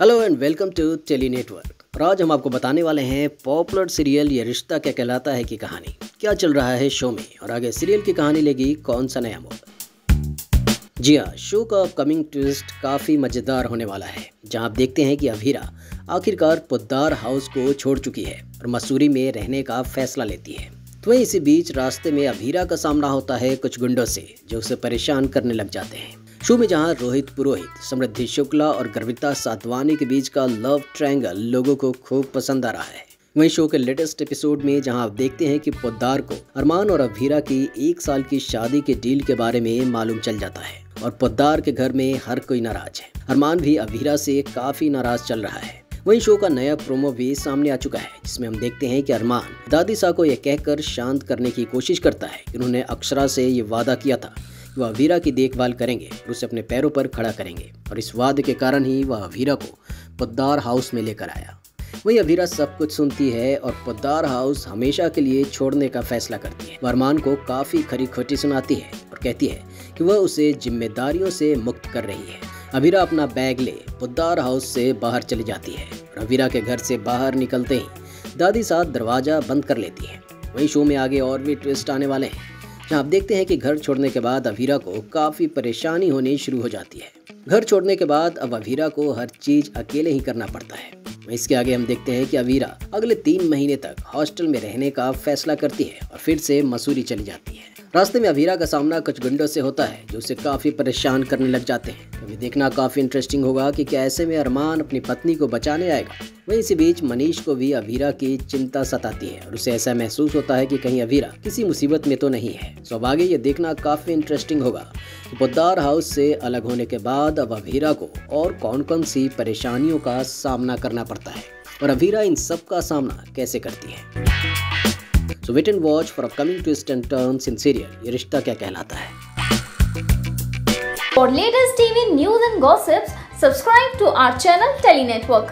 Hello and welcome to tele network और आज हम आपको बताने वाले हैं पॉपुलर सीरियल ये रिश्ता क्या कहलाता है की कहानी। क्या चल रहा है शो में? और आगे सीरियल की कहानी लेगी कौन सा नया मोड़ जी हाँ शो का अपकमिंग ट्विस्ट काफ़ी मज़ेदार होने वाला है। जहाँ आप देखते हैं कि अभीरा आखिरकार पुद्दार हाउस को छोड़ चुकी है और मसूरी में रहने का फैसला लेती है। तो इसी बीच रास्ते में अभीरा का सामना होता है कुछ गुंडों से, जो उसे परेशान करने लग जाते हैं। शो में जहाँ रोहित पुरोहित, समृद्धि शुक्ला और गर्विता सातवानी के बीच का लव ट्रायंगल लोगों को खूब पसंद आ रहा है। वहीं शो के लेटेस्ट एपिसोड में जहाँ आप देखते हैं कि पोद्दार को अरमान और अभीरा की एक साल की शादी के डील के बारे में मालूम चल जाता है और पोद्दार के घर में हर कोई नाराज़ है। अरमान भी अभीरा से काफ़ी नाराज़ चल रहा है। वहीं शो का नया प्रोमो भी सामने आ चुका है, जिसमें हम देखते हैं कि अरमान दादी सा को यह कहकर शांत करने की कोशिश करता है उन्होंने अक्षरा से ये वादा किया था। वह वीरा की देखभाल करेंगे और उसे अपने पैरों पर खड़ा करेंगे और इस वादे के कारण ही वह वीरा को पद्दार हाउस में लेकर आया। वही अवीरा सब कुछ सुनती है और पद्दार हाउस हमेशा के लिए छोड़ने का फैसला करती है। वरमान को काफ़ी खरी खोटी सुनाती है और कहती है कि वह उसे जिम्मेदारियों से मुक्त कर रही है। अवीरा अपना बैग ले पुद्दार हाउस से बाहर चली जाती है और अवीरा के घर से बाहर निकलते ही दादी साथ दरवाज़ा बंद कर लेती है। वही शो में आगे और भी ट्विस्ट आने वाले हैं। आप देखते हैं कि घर छोड़ने के बाद अवीरा को काफ़ी परेशानी होनी शुरू हो जाती है। घर छोड़ने के बाद अब अवीरा को हर चीज़ अकेले ही करना पड़ता है। इसके आगे हम देखते हैं कि अवीरा अगले तीन महीने तक हॉस्टल में रहने का फैसला करती है और फिर से मसूरी चली जाती है। रास्ते में अवीरा का सामना कुछ गुंडों से होता है, जो उसे काफ़ी परेशान करने लग जाते हैं। अभी देखना काफ़ी इंटरेस्टिंग होगा कि क्या ऐसे में अरमान अपनी पत्नी को बचाने आएगा। वहीं इसी बीच मनीष को भी अवीरा की चिंता सताती है, और उसे ऐसा महसूस होता है कि कहीं अवीरा किसी मुसीबत में तो नहीं है। तो अब आगे ये देखना काफ़ी इंटरेस्टिंग होगा कि पोद्दार हाउस से अलग होने के बाद अब अवीरा को और कौन कौन सी परेशानियों का सामना करना पड़ता है, और अवीरा इन सब का सामना कैसे करती है? So wait and watch for upcoming twist and turns in serial ये रिश्ता क्या कहलाता है For latest TV news and gossips, subscribe to our channel Telenetwork.